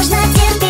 можно терпеть.